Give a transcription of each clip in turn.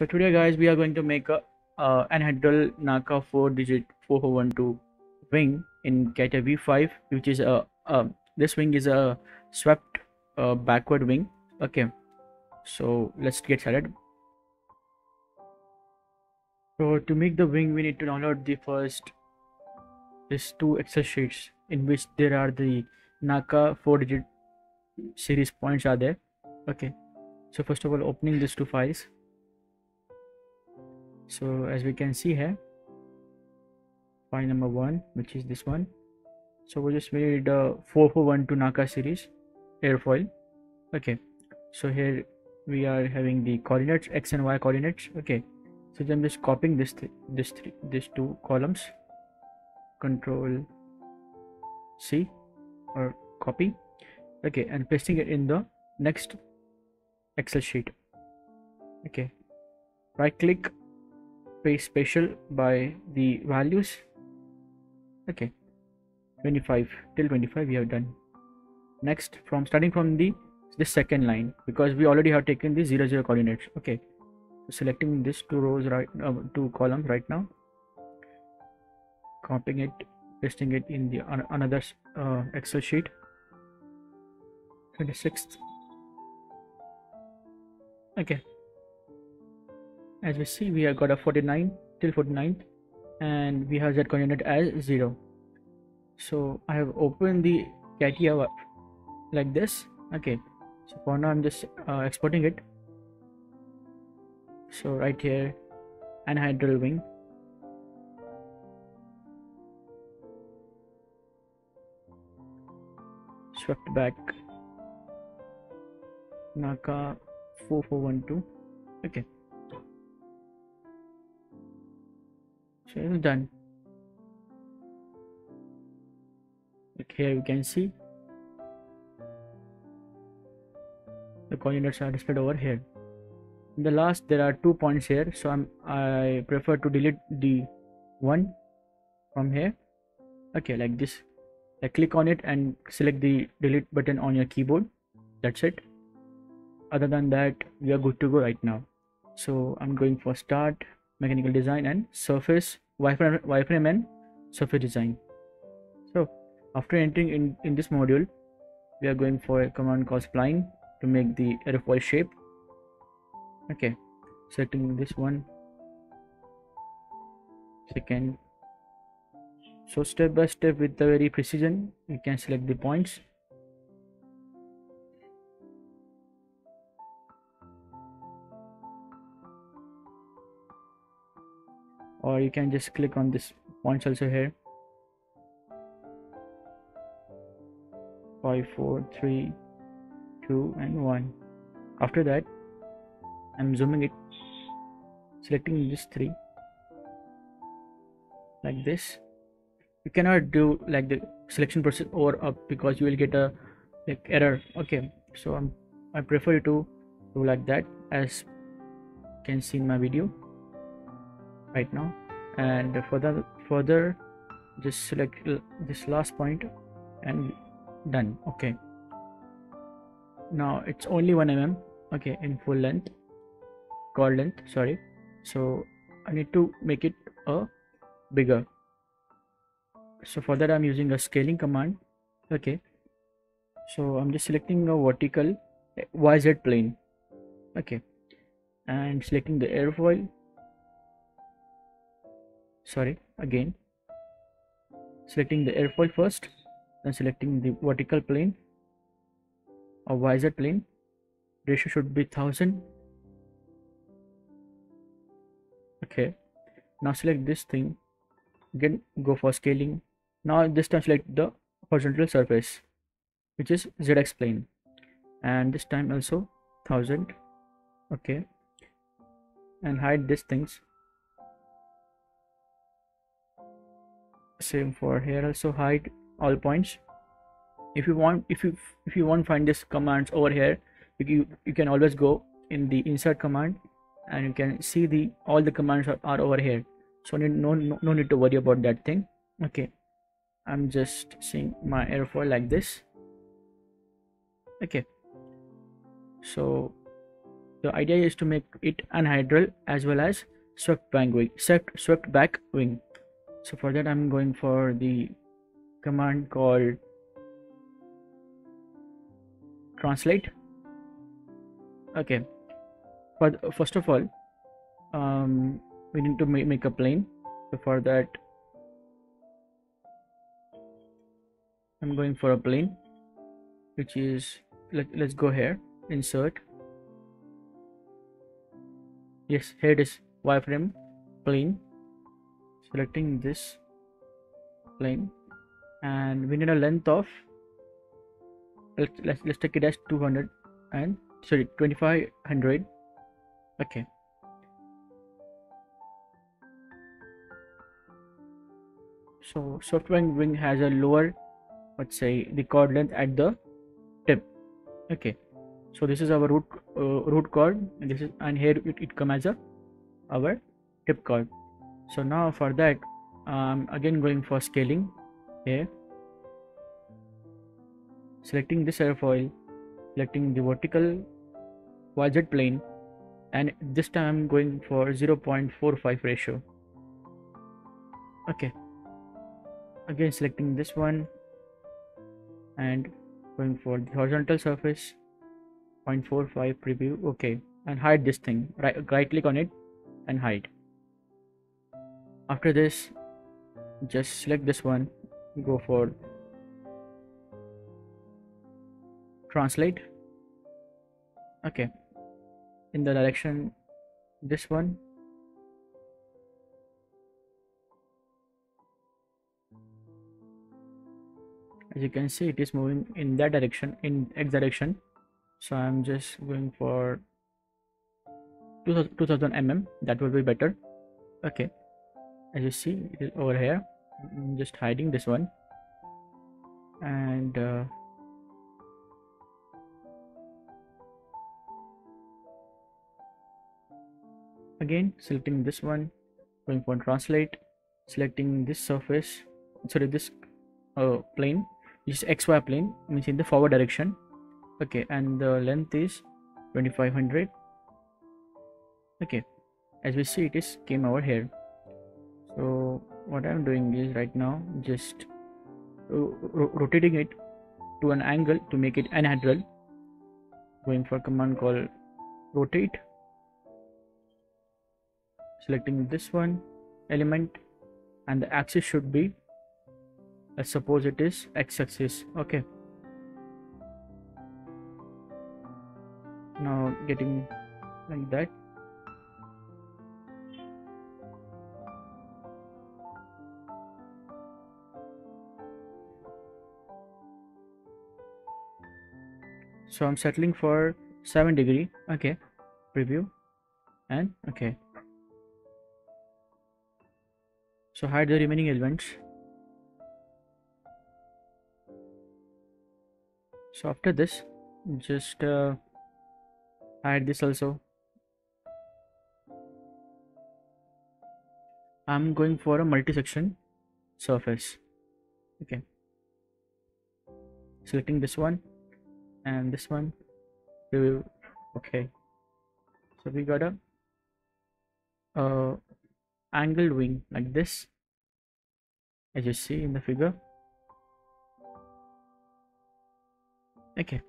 So today guys we are going to make a uh, anhedral NACA 4 digit 4412 wing in CATIA V5 which is a this wing is a swept uh, backward wing. Okay. So let's get started. So to make the wing we need to download the first these two excel sheets in which there are the NACA 4 digit series points are there. Okay. So first of all opening these two files so as we can see here file number one which is this one. So we just made a 4412 NACA series airfoil. Okay. So here we are having the coordinates x and y coordinates. Okay. So i'm just copying this th this three these two columns. Control c or copy. Okay. And pasting it in the next excel sheet. Okay. Right click paste special by the values. Okay. 25 till 25 we have done. Next from starting from the the second line because we already have taken the 0 0 coordinates. Okay. So selecting this two rows right uh, two columns right now. Copying it pasting it in the uh, another uh, excel sheet. 26th okay as we see we have got a 49 till 49 and we have z coordinate as 0 so i have opened the CATIA up like this. Okay. So for now i'm just uh, exporting it. So right here anhedral wing. Swept back. NACA 4412 okay so it's done. Like here you can see. The coordinates are displayed over here. In the last there are two points here so i'm i prefer to delete the one from here. Okay like this. I click on it and select the delete button on your keyboard. That's it. Other than that we are good to go right now. So i'm going for start mechanical design and surface wireframe, and surface design. So after entering in in this module we are going for a command called spline to make the airfoil shape. Okay selecting this one. Second. So step by step with the very precision you can select the points or you can just click on this points also here. Five four three two and one. After that i'm zooming it selecting this three. Like this. You cannot do like the selection process over up because you will get a like error. Okay so i'm i prefer to do like that as you can see in my video right now. And further further just select this last point and done. Okay. Now it's only 1 mm okay in full length. Chord length sorry. So i need to make it a bigger. So for that i'm using a scaling command okay. So i'm just selecting a vertical yz plane okay. And selecting the airfoil sorry again. Selecting the airfoil first then selecting the vertical plane or yz plane. Ratio should be 1000 okay now select this thing. Again go for scaling. Now this time select the horizontal surface which is zx plane. And this time also 1000 okay and hide these things same for here also. Hide all points. If you want if you if you want find this commands over here you, you can always go in the insert command and you can see the all the commands are, are over here. So no, no no need to worry about that thing. Okay. I'm just seeing my airfoil like this. Okay. So the idea is to make it anhedral as well as swept wing swept, swept back wing so for that i'm going for the command called translate. Okay. But first of all um, we need to ma make a plane. So for that I'm going for a plane which is let, let's go here. Insert. Yes here it is. Wireframe plane selecting this plane and we need a length of let's let's, let's take it as 200 and sorry 2500 okay. So software wing has a lower let's say the chord length at the tip. Okay. So this is our root uh, root chord and this is and here it, it come as a our tip chord so now for that I'm again going for scaling here. Selecting this airfoil selecting the vertical YZ plane and this time I'm going for 0.45 ratio. Okay. Again selecting this one and going for the horizontal surface 0.45 preview. Okay. And hide this thing. Right right click on it and hide after this just select this one go for translate. Okay. In the direction this one. As you can see it is moving in that direction in x direction. So i'm just going for 2000, 2000 mm that will be better. Okay as you see it is over here. I'm just hiding this one. And uh, again selecting this one going for translate selecting this surface sorry this uh, plane this xy plane means in the forward direction. Okay and the length is 2500 okay as we see it is came over here so what i'm doing is right now just rotating it to an angle to make it anhedral. Going for command called rotate. Selecting this one element and the axis should be let's suppose it is x-axis. Okay. Now getting like that so i'm settling for 7 degree. Okay. Preview. And okay. So hide the remaining elements. So after this just uh, this also. I'm going for a multi-section surface. Okay. Selecting this one and this one okay. So we got a uh, angled wing like this. As you see in the figure. Okay.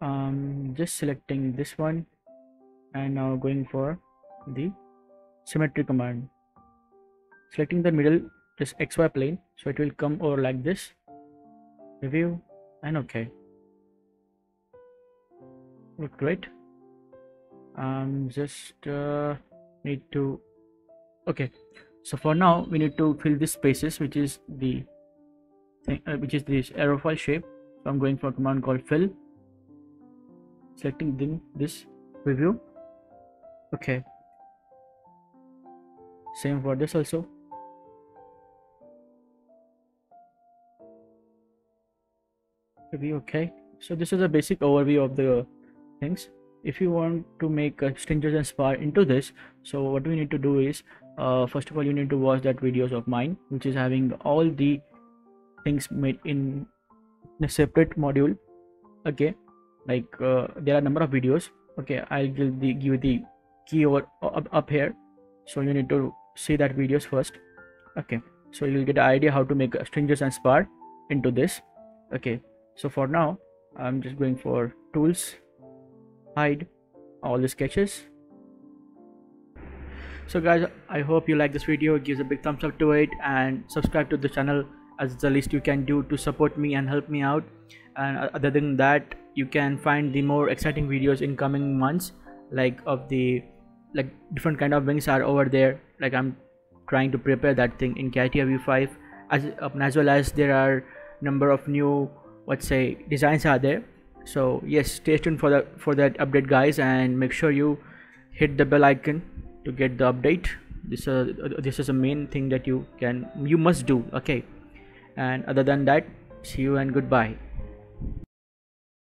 Um just selecting this one. And now going for the symmetry command. Selecting the middle this xy plane so it will come over like this. Review and okay look great. Um just uh, need to okay so for now we need to fill these spaces which is the thing, uh, which is this aerofoil shape. So i'm going for a command called fill. Selecting then this preview okay same for this also. Be okay. So this is a basic overview of the things. If you want to make a stringers and spy into this so what we need to do is uh, first of all you need to watch that videos of mine which is having all the things made in a separate module. Okay? Like uh, there are number of videos. Okay i'll give the give the keyword up, up here. So you need to see that videos first. Okay so you'll get an idea how to make stringers and spar into this. Okay so for now i'm just going for tools hide all the sketches. So guys i hope you like this video. Give a big thumbs up to it and subscribe to the channel as the least you can do to support me and help me out. And other than that you can find the more exciting videos in coming months like of the like different kind of wings are over there. Like i'm trying to prepare that thing in CATIA v5 as, um, as well as there are number of new let's say designs are there. So yes stay tuned for that for that update guys and make sure you hit the bell icon to get the update. This uh, this is a main thing that you can you must do okay? And other than that see you and goodbye